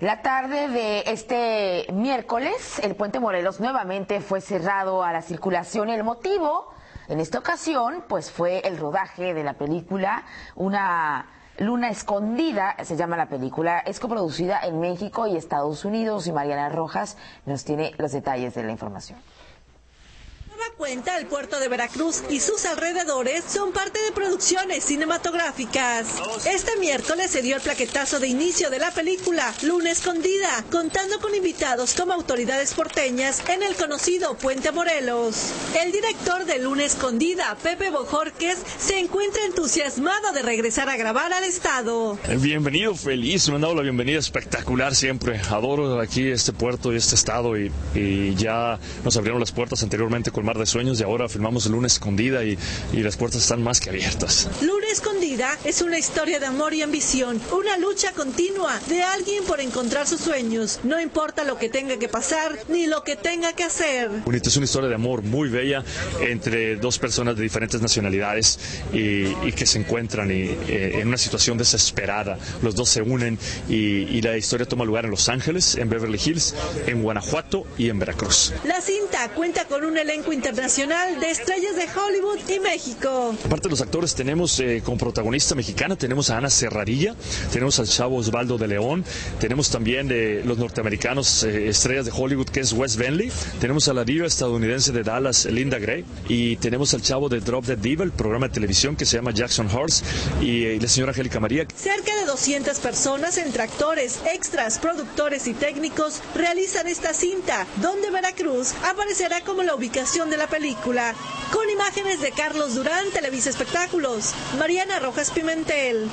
La tarde de este miércoles, el puente Morelos nuevamente fue cerrado a la circulación. El motivo, en esta ocasión, pues fue el rodaje de la película Una Luna Escondida, se llama la película. Es coproducida en México y Estados Unidos y Mariana Rojas nos tiene los detalles de la información cuenta, el puerto de Veracruz y sus alrededores son parte de producciones cinematográficas. Este miércoles se dio el plaquetazo de inicio de la película Luna Escondida, contando con invitados como autoridades porteñas en el conocido Puente Morelos. El director de Luna Escondida, Pepe Bojorques, se encuentra entusiasmado de regresar a grabar al estado. Bienvenido, feliz, me han dado la bienvenida espectacular siempre. Adoro aquí este puerto y este estado y, ya nos abrieron las puertas anteriormente con Mar de Sueños y ahora filmamos Luna Escondida y, y las puertas están más que abiertas. Luna Escondida es una historia de amor y ambición, una lucha continua de alguien por encontrar sus sueños, no importa lo que tenga que pasar ni lo que tenga que hacer. Bonito, es una historia de amor muy bella entre dos personas de diferentes nacionalidades y, y que se encuentran y, eh, en una situación desesperada. Los dos se unen y, y la historia toma lugar en Los Ángeles, en Beverly Hills, en Guanajuato y en Veracruz. La cinta cuenta con un elenco internacional internacional de estrellas de Hollywood y México. Aparte de los actores, tenemos eh, como protagonista mexicana, tenemos a Ana Serradilla, tenemos al chavo Osvaldo de León, tenemos también de los norteamericanos eh, estrellas de Hollywood, que es Wes Bentley, tenemos a la diva estadounidense de Dallas, Linda Gray, y tenemos al chavo de Drop the Diva, el programa de televisión que se llama Jackson Horse, y, y la señora Angélica María. Cerca de 200 personas, entre actores, extras, productores y técnicos, realizan esta cinta, donde Veracruz aparecerá como la ubicación de la película. Con imágenes de Carlos Durán, Televisa Espectáculos, Mariana Rojas Pimentel.